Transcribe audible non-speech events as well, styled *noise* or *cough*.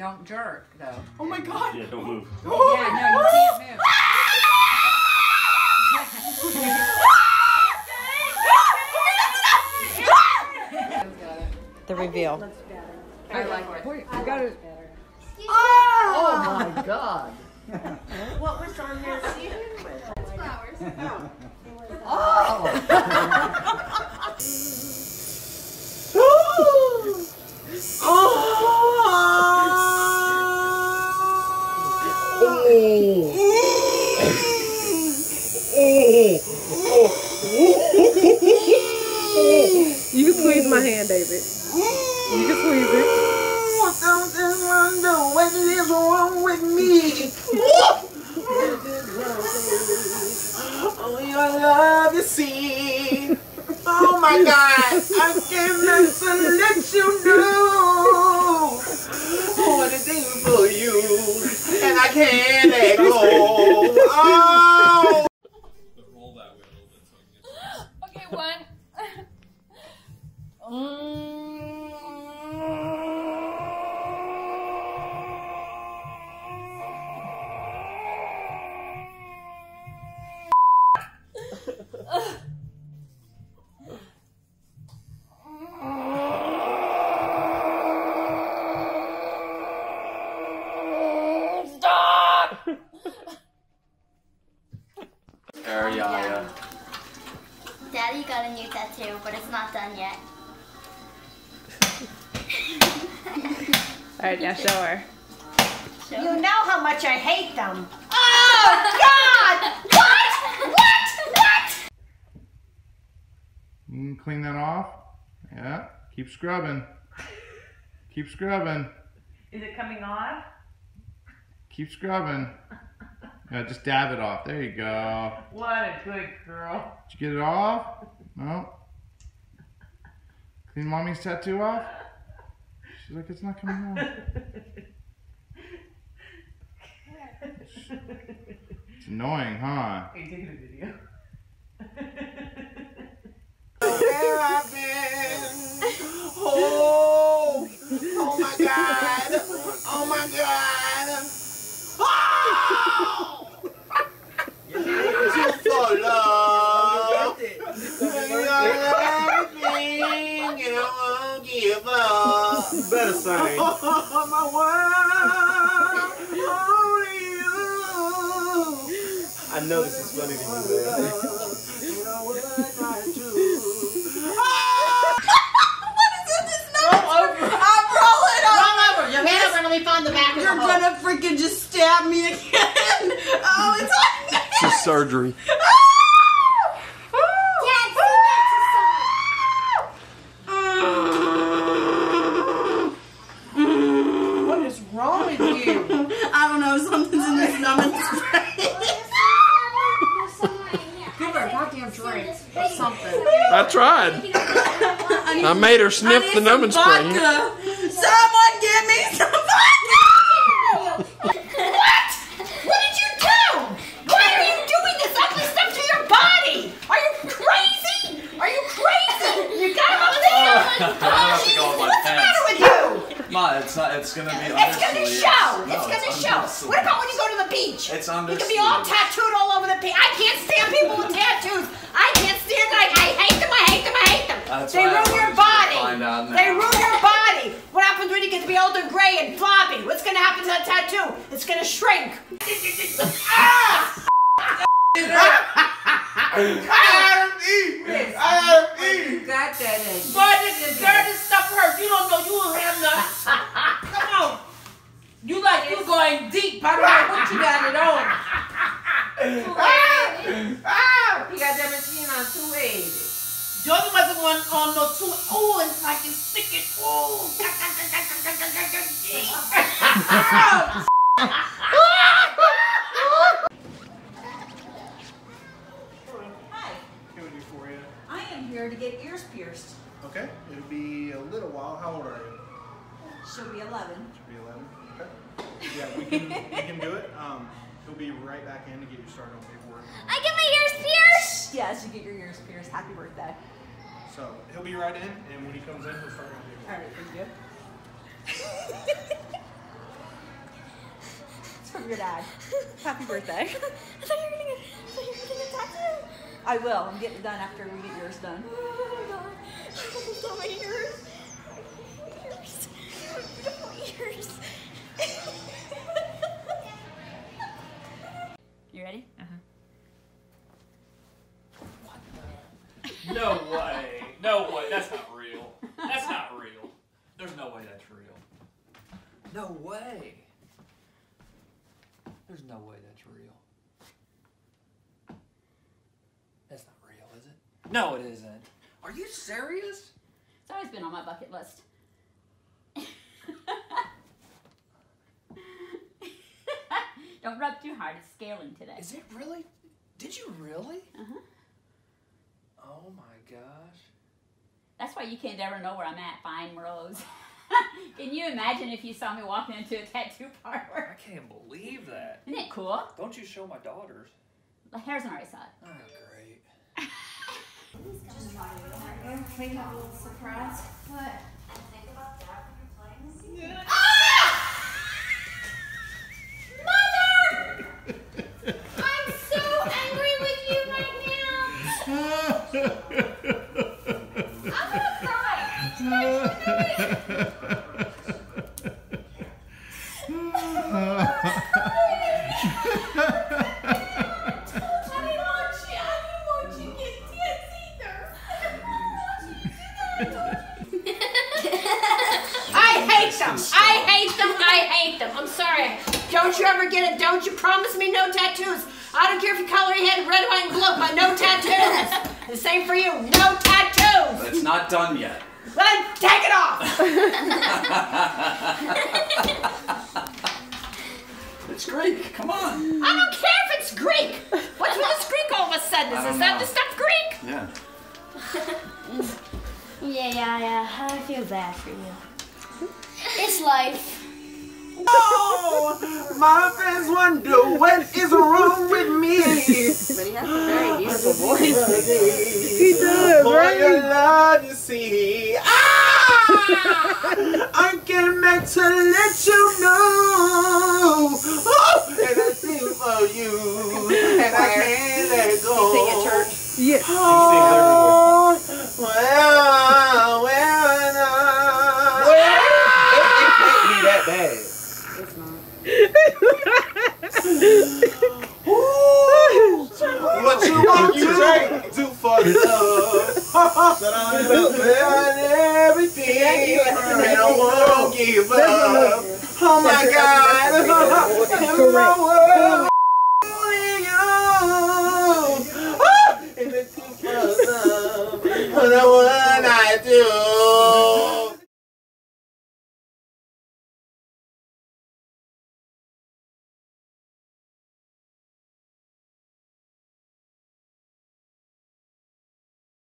Don't jerk, though. Oh my god. Yeah, don't move. Yeah, no, you can't move. *laughs* *laughs* The reveal. I like it. You got it. Oh! oh my god. *laughs* What was on your seat? You my hand, David. You can squeeze it. Something wonder what is wrong with me. oh, your love is seen. Oh my God, I cannot to let you know what I do for you, and I can't let go. *laughs* Oh. Ariaya. Daddy got a new tattoo, but it's not done yet. All right, now show her. You know how much I hate them. Oh God! What? What? What? Mm, clean that off. Yeah. Keep scrubbing. Keep scrubbing. Is it coming off? Keep scrubbing. Yeah, just dab it off. There you go. What a good girl. Did you get it off? No. Clean mommy's tattoo off? She's like, it's not coming off. *laughs* It's annoying, huh? Are you taking a video? Where I've been. Oh, oh my God. Oh my God. Oh! you for love. You're everything and I won't give up. You better sing. my world, only you. I know this is funny to you, man. You know what I do. Your hand over, let me find the back of You're gonna freaking just stab me again. *laughs* Oh, it's on. This is surgery. I tried. I made her sniff the numbing spray. Someone give me some vodka. What? What did you do? Why are you doing this ugly stuff to your body? Are you crazy? Are you crazy? You got him up there. Oh, Jesus, what's the matter with you? Ma, it's not. It's gonna be. It's gonna undersleeve. show. No, It's gonna under show. the sleeve. What about when you go to the beach? It's You can be all tattooed all over the beach. I can't stand people with tattoos. I can't stand it. I, I hate them. I hate them. I hate them. That's they ruin your body. find out now. They ruin your body. What happens when you get to be old and gray and floppy? What's gonna happen to that tattoo? It's gonna shrink. *laughs* ah! I Adam E. Adam E. Got that in. Boy, this dirty stuff hurts. You don't know you don't have none. Come on. You like you going deep. I don't know what you got it on. You got that machine on 280. Jordan wasn't one on no two. Oh, it's like it's sticking. Oh. Hi. What can we do for you? I am here to get ears pierced. Okay, it'll be a little while. How old are you? Should be 11. Should be 11. Okay. Yeah, we can we can do it. Um, he'll be right back in to get you started on paperwork. I get my ears pierced. Yes, you get your ears pierced. Happy birthday. So he'll be right in, and when he comes in, he'll start on paperwork. All right, thank you. *laughs* your dad. *laughs* Happy birthday. I thought you were gonna I thought you were gonna get a tattoo. I will. I'm getting it done after we get yours done. Oh my god. *laughs* I my. Ears. There's no way that's real. That's not real, is it? No, it isn't. Are you serious? It's always been on my bucket list. *laughs* Don't rub too hard. It's scaling today. Is it really? Did you really? Uh-huh. Oh my gosh. That's why you can't ever know where I'm at. Fine Rose. *laughs* *laughs* Can you imagine if you saw me walking into a tattoo parlor? I can't believe that. Isn't it cool? Don't you show my daughters? The hair's on the right side. Oh, great. We have a little surprise. What? I'm so angry with you right now. I'm gonna cry. I didn't want you. I didn't want you to get tits either. I hate them. I hate them. I hate them. I'm sorry. Don't you ever get it? Don't you promise me no tattoos? I don't care if you color your head red, white, and blue, but no tattoos. the same for you. No tattoos. But It's not done yet. Then take it off. *laughs* It's Greek. Come on. I don't care if it's Greek. What's with this Greek all of a sudden? I Is don't that the stuff Greek? Yeah. *laughs* Yeah, yeah, yeah. I feel bad for you. It's life. Oh, my fans wonder what is wrong with me. But he has a very beautiful voice. He does, For right? your love, you see. Ah! I came back to let you know. Oh, and I sing for you. And I can't let go. Sing at church. Yes. Oh, well, well, no. It, it can't be that bad. It's not. What you want to do for love? and everything. I won't give up. Oh my God. In my world. And it's for love. And I